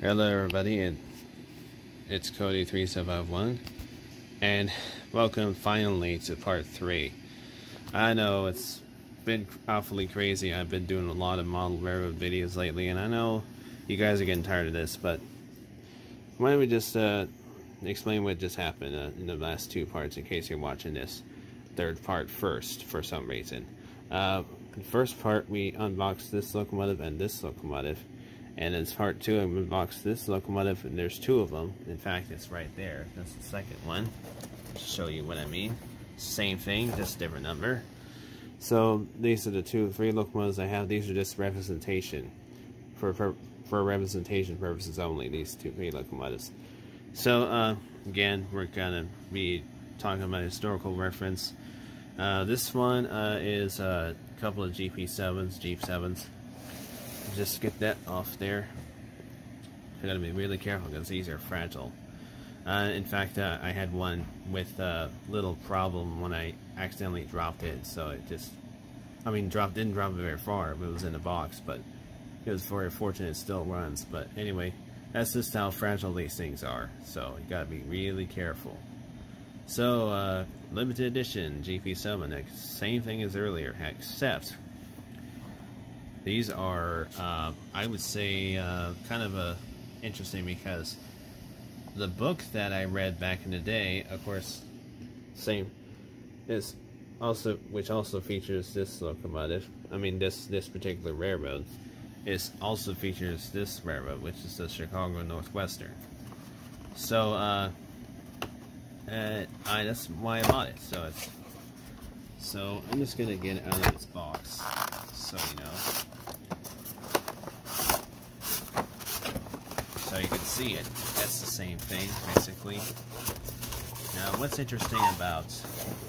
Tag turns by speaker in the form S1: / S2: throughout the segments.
S1: Hello everybody, and it's Cody3751, and welcome finally to part 3. I know it's been awfully crazy, I've been doing a lot of model railroad videos lately, and I know you guys are getting tired of this, but why don't we just uh, explain what just happened uh, in the last two parts in case you're watching this third part first for some reason. Uh, the first part we unboxed this locomotive and this locomotive and it's part two, I'm unbox this locomotive, and there's two of them. In fact, it's right there. That's the second one. To show you what I mean. Same thing, just different number. So these are the two, three locomotives I have. These are just representation, for for, for representation purposes only. These two, three locomotives. So uh, again, we're gonna be talking about historical reference. Uh, this one uh, is a couple of GP7s, Jeep 7s just get that off there. I gotta be really careful because these are fragile. Uh, in fact, uh, I had one with a little problem when I accidentally dropped it, so it just, I mean, dropped didn't drop it very far. It was in the box, but it was very fortunate it still runs. But anyway, that's just how fragile these things are, so you gotta be really careful. So, uh, limited edition GP7, same thing as earlier, except these are, uh, I would say, uh, kind of a interesting because the book that I read back in the day, of course, same, is also which also features this locomotive. I mean, this this particular railroad is also features this railroad, which is the Chicago Northwestern. So, uh, uh, I that's why I bought it. So it's so I'm just gonna get it out of this box, so you know. So you can see it. That's the same thing, basically. Now, what's interesting about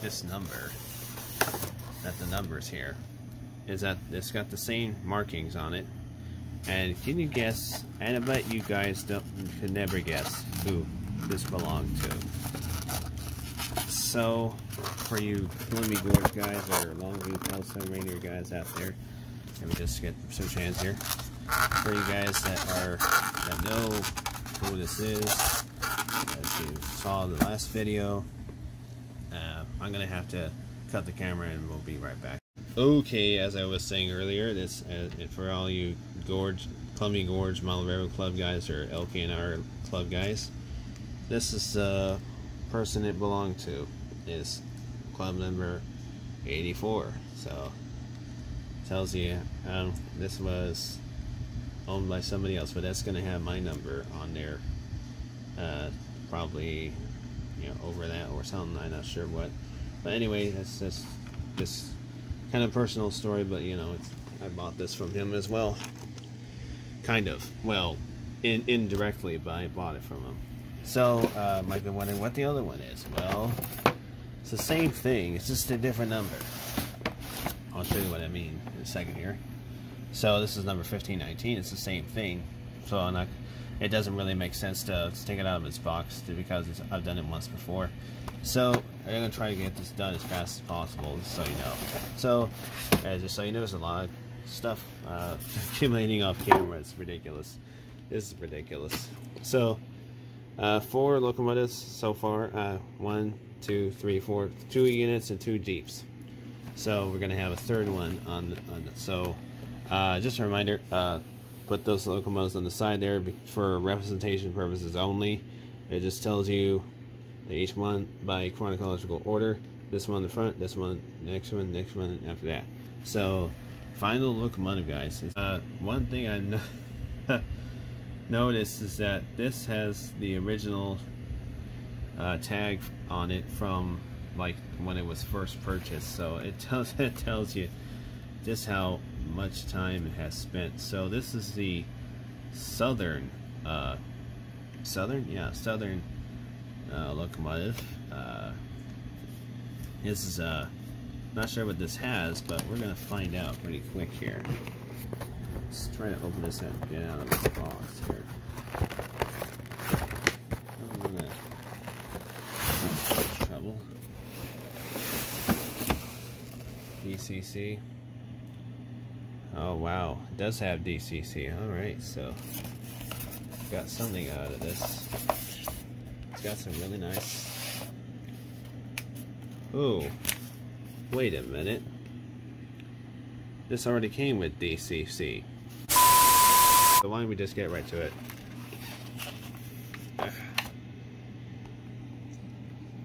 S1: this number, that the numbers here, is that it's got the same markings on it. And can you guess, and I bet you guys don't, could never guess who this belonged to. So, for you Columbia Gorge guys or Longview Telstone Rainier guys out there, let me just get some chance here. For you guys that are that know who this is, as you saw the last video, uh, I'm gonna have to cut the camera and we'll be right back. Okay, as I was saying earlier, this uh, for all you Gorge, Columbia Gorge Model Railroad Club guys or LKNR Club guys, this is the person it belonged to is club number 84 so tells you um, this was owned by somebody else but that's gonna have my number on there uh, probably you know over that or something I'm not sure what. But anyway that's just this kind of personal story but you know I bought this from him as well. Kind of. Well in, indirectly but I bought it from him. So uh, might be wondering what the other one is. Well it's the same thing, it's just a different number. I'll show you what I mean in a second here. So this is number 1519, it's the same thing. So not, it doesn't really make sense to, to take it out of its box because I've done it once before. So I'm going to try to get this done as fast as possible, just so you know. So, uh, just so you know, there's a lot of stuff uh, accumulating off camera. It's ridiculous. This is ridiculous. So, uh, four locomotives so far. Uh, one, two, three, four, two units and two Jeeps. So we're going to have a third one on, on so uh, just a reminder, uh, put those locomotives on the side there for representation purposes only. It just tells you each one by chronological order. This one in the front, this one, next one, next one, after that. So find the locomotive, guys. Uh, one thing I no noticed is that this has the original uh, tag on it from like when it was first purchased so it tells it tells you just how much time it has spent. So this is the southern uh, southern? Yeah southern uh, locomotive. Uh, this is uh not sure what this has but we're gonna find out pretty quick here. Let's try to open this and get out of this box here trouble. DCC. Oh wow, it does have DCC. All right, so got something out of this. It's got some really nice... Oh, wait a minute. This already came with DCC. So why don't we just get right to it?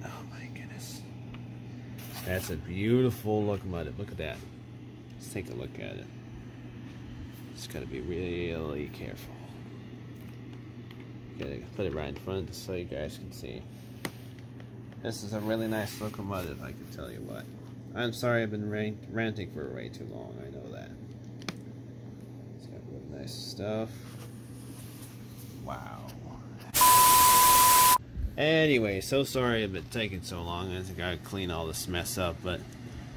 S1: Oh my goodness. That's a beautiful locomotive. Look at that. Let's take a look at it. Just gotta be really careful. Gotta put it right in front so you guys can see. This is a really nice locomotive, I can tell you what. I'm sorry I've been ranting for way too long, I know that. It's got really nice stuff. Wow. Anyway, so sorry I've been taking so long. I gotta clean all this mess up, but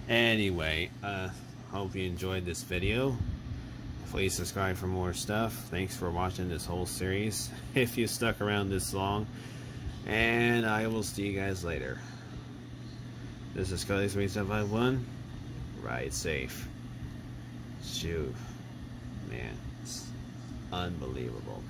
S1: anyway, uh, hope you enjoyed this video. Please subscribe for more stuff. Thanks for watching this whole series, if you stuck around this long. And I will see you guys later. This is Scully's 3751. Ride safe. Shoot. Man, it's unbelievable.